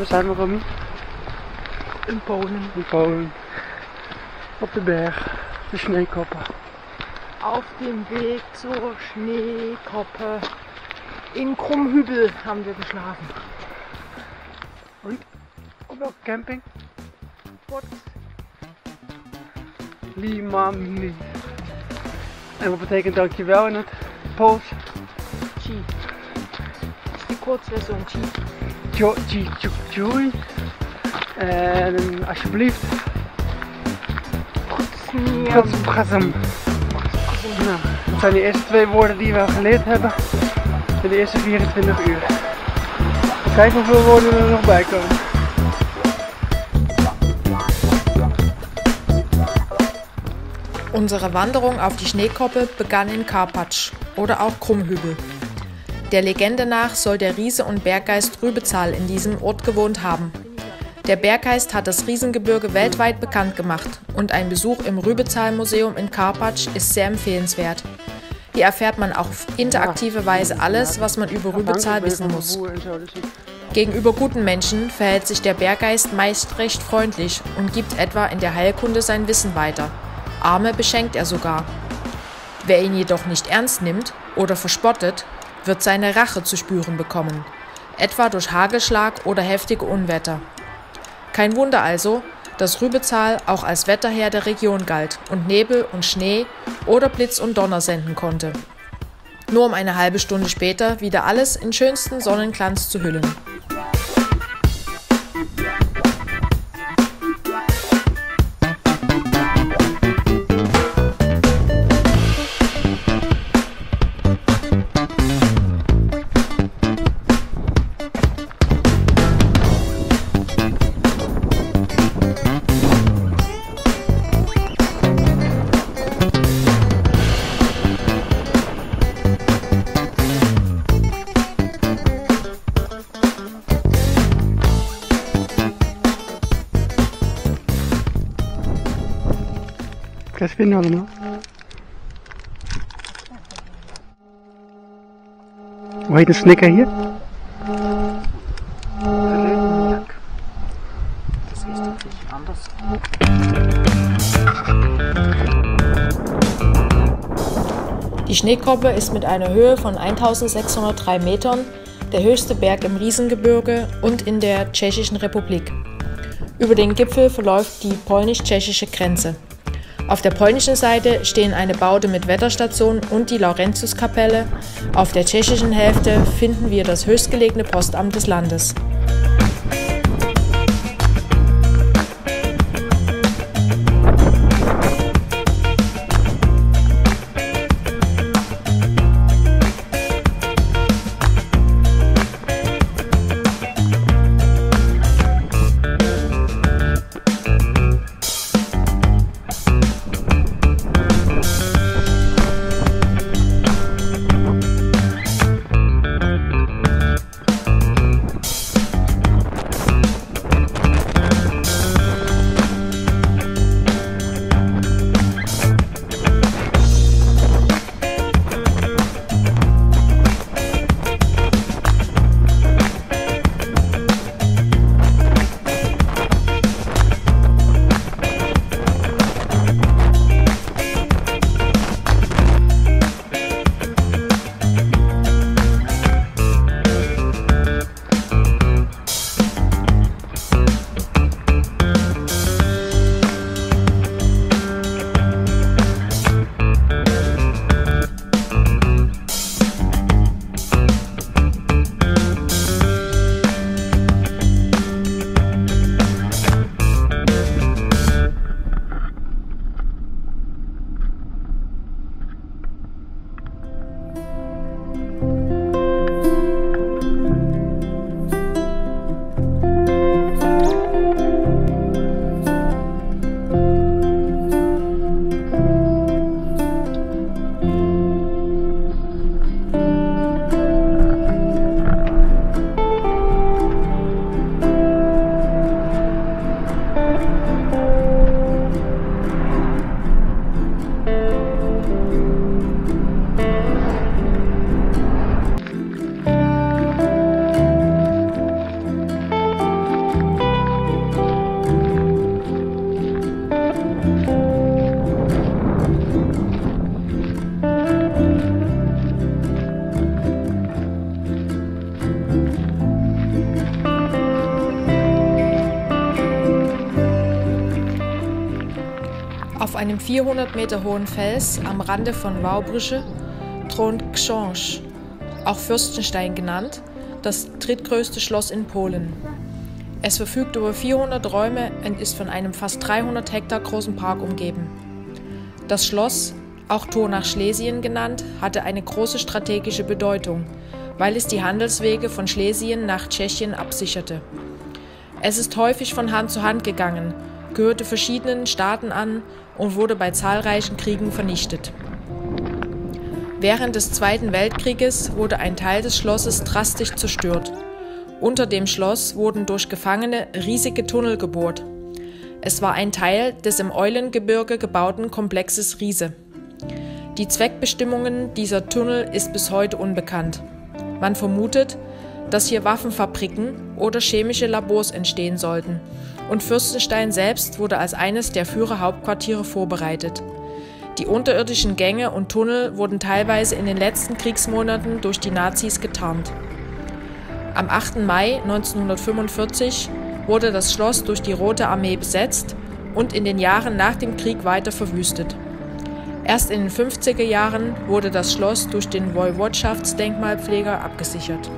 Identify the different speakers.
Speaker 1: zijn we, Romy?
Speaker 2: In Polen.
Speaker 1: In Polen. Op de berg, de Schneekoppen.
Speaker 2: Auf dem Weg zur Schneekoppe. In Krummhübel haben wir geschlafen.
Speaker 1: Op welke camping?
Speaker 2: Wat?
Speaker 1: Limamli. En wat betekent dankjewel in het Pools?
Speaker 2: Chi. Das ist die Kurzversion Chi.
Speaker 1: Jo, ji, jo, joei. En alsjeblieft. Katsum. Nou, dat zijn de eerste twee woorden die we geleerd hebben in de eerste 24 uur. Kijk hoeveel woorden er nog bij komen.
Speaker 3: Unsere Wanderung auf die Schneekoppe begann in Karpatsch oder auch Krummhügel. Der Legende nach soll der Riese und Berggeist Rübezahl in diesem Ort gewohnt haben. Der Berggeist hat das Riesengebirge weltweit bekannt gemacht und ein Besuch im Rübezahl-Museum in Karpatsch ist sehr empfehlenswert. Hier erfährt man auf interaktive Weise alles, was man über Rübezahl wissen muss. Gegenüber guten Menschen verhält sich der Berggeist meist recht freundlich und gibt etwa in der Heilkunde sein Wissen weiter. Arme beschenkt er sogar. Wer ihn jedoch nicht ernst nimmt oder verspottet, wird seine Rache zu spüren bekommen, etwa durch Hagelschlag oder heftige Unwetter. Kein Wunder also, dass Rübezahl auch als Wetterherr der Region galt und Nebel und Schnee oder Blitz und Donner senden konnte. Nur um eine halbe Stunde später wieder alles in schönsten Sonnenglanz zu hüllen.
Speaker 1: De snikker hier?
Speaker 2: Das ist doch nicht anders.
Speaker 3: Die Schneekoppe ist mit einer Höhe von 1603 Metern der höchste Berg im Riesengebirge und in der Tschechischen Republik. Über den Gipfel verläuft die polnisch-tschechische Grenze. Auf der polnischen Seite stehen eine Baude mit Wetterstation und die Laurentiuskapelle. Auf der tschechischen Hälfte finden wir das höchstgelegene Postamt des Landes. Einem 400 Meter hohen Fels am Rande von Waubrüche thront Książ, auch Fürstenstein genannt, das drittgrößte Schloss in Polen. Es verfügt über 400 Räume und ist von einem fast 300 Hektar großen Park umgeben. Das Schloss, auch Tor nach Schlesien genannt, hatte eine große strategische Bedeutung, weil es die Handelswege von Schlesien nach Tschechien absicherte. Es ist häufig von Hand zu Hand gegangen, gehörte verschiedenen Staaten an und wurde bei zahlreichen Kriegen vernichtet. Während des Zweiten Weltkrieges wurde ein Teil des Schlosses drastisch zerstört. Unter dem Schloss wurden durch Gefangene riesige Tunnel gebohrt. Es war ein Teil des im Eulengebirge gebauten Komplexes Riese. Die Zweckbestimmungen dieser Tunnel ist bis heute unbekannt. Man vermutet, dass hier Waffenfabriken oder chemische Labors entstehen sollten, und Fürstenstein selbst wurde als eines der Führerhauptquartiere vorbereitet. Die unterirdischen Gänge und Tunnel wurden teilweise in den letzten Kriegsmonaten durch die Nazis getarnt. Am 8. Mai 1945 wurde das Schloss durch die Rote Armee besetzt und in den Jahren nach dem Krieg weiter verwüstet. Erst in den 50er Jahren wurde das Schloss durch den Woiwodschaftsdenkmalpfleger abgesichert.